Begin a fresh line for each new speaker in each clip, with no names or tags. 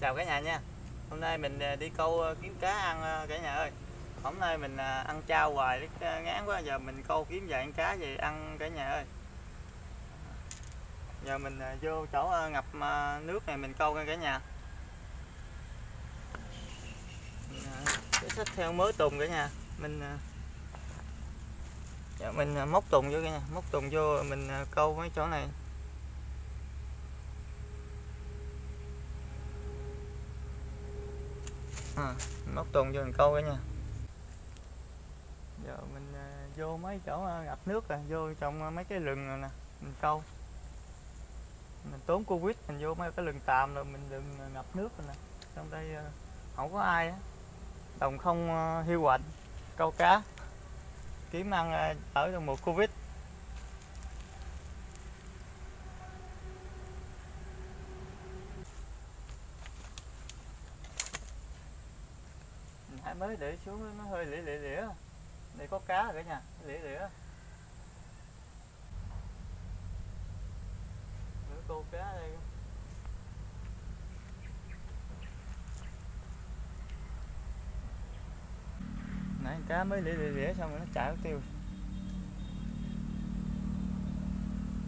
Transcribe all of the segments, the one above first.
chào cả nhà nha. Hôm nay mình à, đi câu à, kiếm cá ăn à, cả nhà ơi. Hôm nay mình ăn trao hoài ngán quá. Giờ mình câu kiếm vài cá về ăn cả nhà ơi. Giờ mình vô chỗ ngập nước này mình câu nha cả nhà. Cái sách theo mới tùng cả nhà. Mình giờ mình móc tùng vô cả nhà. Móc tùng vô mình câu mấy chỗ này. À, móc tùng cho mình câu cái nha. Giờ mình à, vô mấy chỗ à, ngập nước rồi, vô trong à, mấy cái lừng rồi nè mình câu. Mình tốn covid mình vô mấy cái lừng tạm rồi mình đừng ngập nước rồi nè. Trong đây không có ai á. Đồng không hiu quạnh câu cá. Kiếm ăn ở trong mùa covid. Mới để xuống nó hơi lỉa lỉa lỉa đây có cá rồi cả nhà lỉa lỉa nữa câu cá đây. Nãy cá mới lỉa lỉa lỉa xong rồi nó chạy mất tiêu.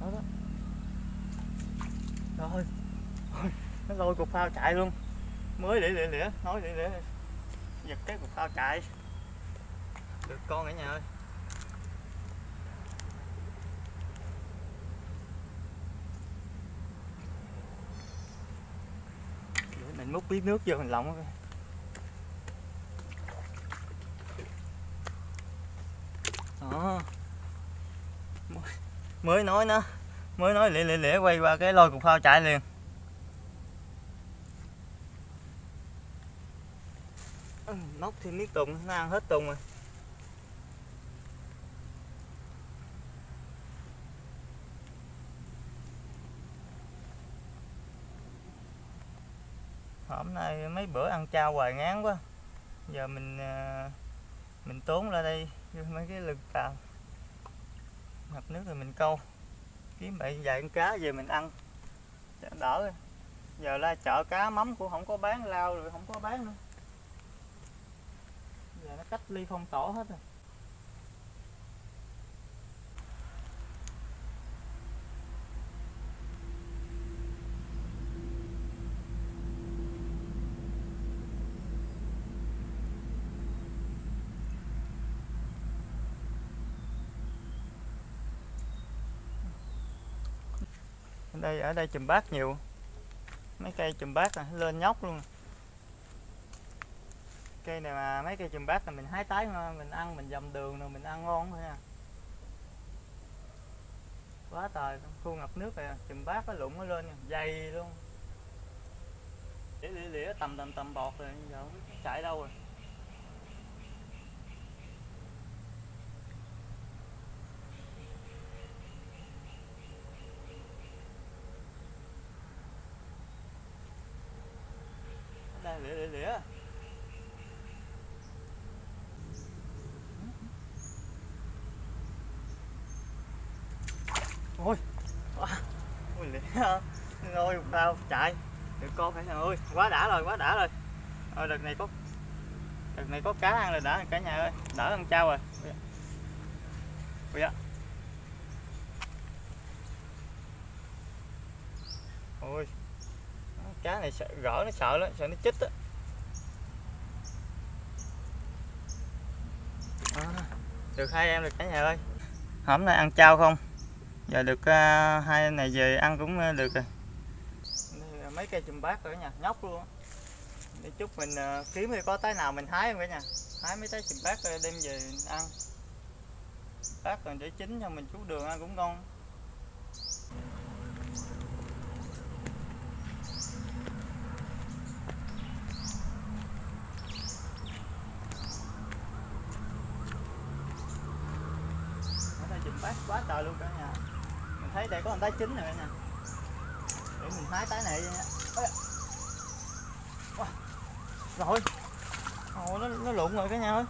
Đó đó. Rồi nó lôi cục phao chạy luôn. Mới lỉa lỉa lỉa nói lỉa lỉa giật cái cục phao chạy. Được con cả nhà ơi. Mình múc biết nước vô mình lỏng đó. Mới- mới nói nó, mới nói lẹ lẹ lẹ quay qua cái lôi cục phao chạy liền. Móc thêm miếng tùng ngang hết tùng rồi. Hôm nay mấy bữa ăn trao hoài ngán quá. Giờ mình à, mình tốn ra đây mấy cái lưng tàu. Ngập nước rồi mình câu. Kiếm bậy vài con cá về mình ăn. Đỡ. Giờ ra chợ cá mắm cũng không có bán, lao rồi không có bán nữa giờ nó cách ly phong tỏa hết rồi. Đây, ở đây chùm bát nhiều. Mấy cây chùm bát này lên nhóc luôn cây này mà mấy cây chùm bát là mình hái tái mà, mình ăn, mình dầm đường rồi mình ăn ngon thôi nha quá trời, khu ngập nước này chùm bát nó lụng nó lên dày luôn. Lĩa lĩa lĩa tầm tầm tầm bọt rồi, giờ không biết chạy đâu rồi. Đây lĩa lĩa lĩa ôi. Ôi lẹ ôi tao chạy. Được con phải ơi quá đã rồi quá đã rồi. Ôi đợt này có đợt này có cá ăn rồi đã rồi cả nhà ơi. Đỡ ăn trao rồi. Ôi dạ ôi cá này sợ, gỡ nó sợ lắm sợ nó chích á. À, được hai em được cả nhà ơi. Hôm nay ăn trao không? Giờ được uh, hai này về ăn cũng uh, được rồi. Mấy cây chùm bát rồi nha nhà nhóc luôn để chút mình uh, kiếm thì có tới nào mình hái không cả nhà. Hái mấy trái chùm bát đem về ăn. Bát còn để chín cho mình chú đường ăn cũng ngon. Chùm bát quá trời luôn cả nhà thấy đây có một tái chín rồi nhà để mình hái tái này. Wow. rồi. Ồ, nó, nó lụng rồi cả nhà ơi.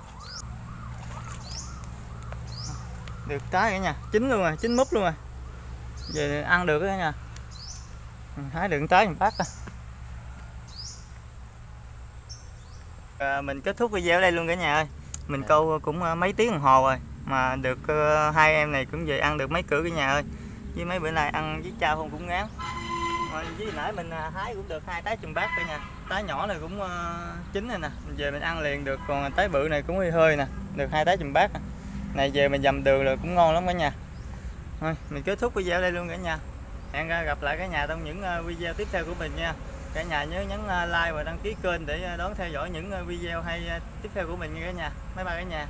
Được trái cả nhà. Chín luôn rồi chín múp luôn rồi. Về ăn được cả nhà. Mình hái được trái mình bát à à, mình kết thúc video ở đây luôn cả nhà ơi. Mình
Dạ.
câu cũng ờ, mấy tiếng đồng hồ rồi mà được ờ, hai em này cũng về ăn được mấy cử cả nhà ơi với mấy bữa nay ăn với cha không cũng ngán. Rồi, với nãy mình à, hái cũng được hai trái chùm bát cả nhà trái nhỏ này cũng ờ, chín rồi nè. Mình về mình ăn liền được. Còn à, trái bự này cũng hơi hơi nè. Được hai trái chùm bát này về mình dầm đường là cũng ngon lắm cả nhà. Thôi mình kết thúc video đây luôn cả nhà. Hẹn gặp lại cả nhà trong những ờ, video tiếp theo của mình nha. Cả nhà nhớ nhấn ờ, like và đăng ký kênh để đón theo dõi những video hay tiếp theo của mình nha cả nhà. Bye bye cả nhà.